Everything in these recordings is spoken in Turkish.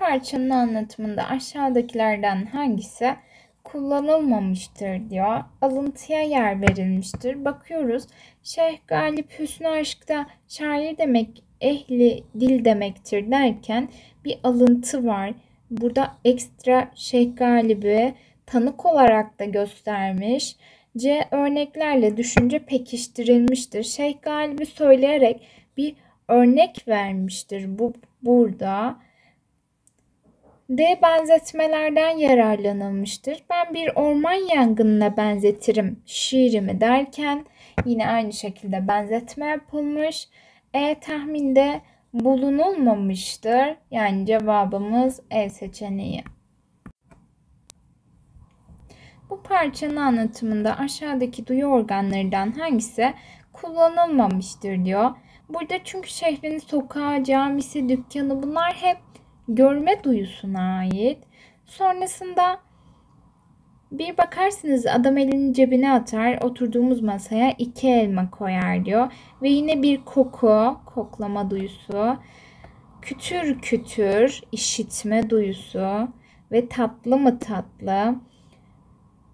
parçanın anlatımında aşağıdakilerden hangisi kullanılmamıştır diyor. Alıntıya yer verilmiştir. Bakıyoruz. Şeyh Galip Hüsnü Aşk'ta şair demek ehli dil demektir derken bir alıntı var. Burada ekstra Şeyh Galip'i tanık olarak da göstermiş. C örneklerle düşünce pekiştirilmiştir. Şeyh Galip'i söyleyerek bir örnek vermiştir bu burada. D benzetmelerden yararlanılmıştır. Ben bir orman yangınına benzetirim şiirimi derken yine aynı şekilde benzetme yapılmış. E tahminde bulunulmamıştır. Yani cevabımız E seçeneği. Bu parçanın anlatımında aşağıdaki duyu organlarından hangisi kullanılmamıştır diyor. Burada çünkü şehrin sokağı, camisi, dükkanı bunlar hep görme duyusuna ait. Sonrasında bir bakarsınız adam elini cebine atar, oturduğumuz masaya iki elma koyar diyor. Ve yine bir koku, koklama duyusu, kütür kütür işitme duyusu ve tatlı mı tatlı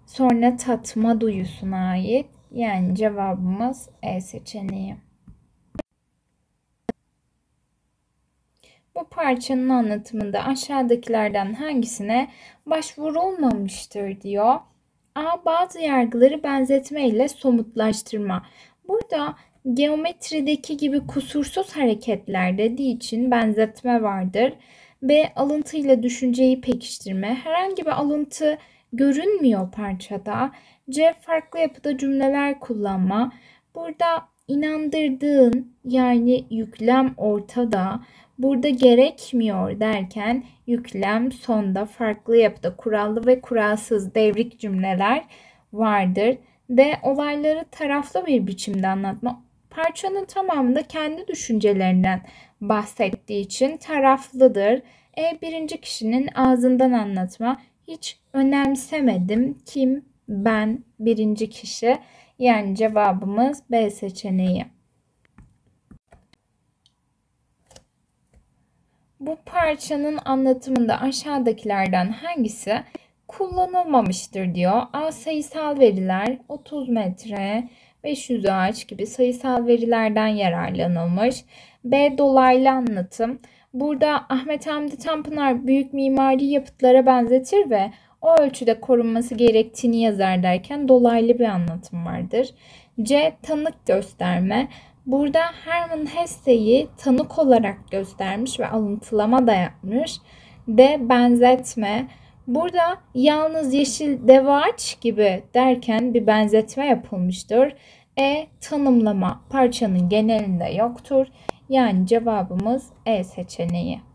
sonra tatma duyusuna ait. Yani cevabımız E seçeneği. Bu parçanın anlatımında aşağıdakilerden hangisine başvurulmamıştır diyor. A. Bazı yargıları benzetme ile somutlaştırma. Burada geometrideki gibi kusursuz hareketler dediği için benzetme vardır. B. Alıntıyla düşünceyi pekiştirme. Herhangi bir alıntı görünmüyor parçada. C. Farklı yapıda cümleler kullanma. Burada inandırdığın yani yüklem ortada. Burada gerekmiyor derken yüklem sonda farklı yapıda kurallı ve kuralsız devrik cümleler vardır. D. Olayları taraflı bir biçimde anlatma. Parçanın tamamında kendi düşüncelerinden bahsettiği için taraflıdır. E. Birinci kişinin ağzından anlatma. Hiç önemsemedim. Kim? Ben. Birinci kişi. Yani cevabımız B seçeneği. Bu parçanın anlatımında aşağıdakilerden hangisi kullanılmamıştır diyor. A sayısal veriler 30 metre, 500 ağaç gibi sayısal verilerden yararlanılmış. B dolaylı anlatım. Burada Ahmet Hamdi Tanpınar büyük mimari yapıtlara benzetir ve o ölçüde korunması gerektiğini yazar derken dolaylı bir anlatım vardır. C. Tanık gösterme. Burada Hermann Hesse'yi tanık olarak göstermiş ve alıntılama da yapmış. D. Benzetme. Burada yalnız yeşil dev gibi derken bir benzetme yapılmıştır. E. Tanımlama parçanın genelinde yoktur. Yani cevabımız E seçeneği.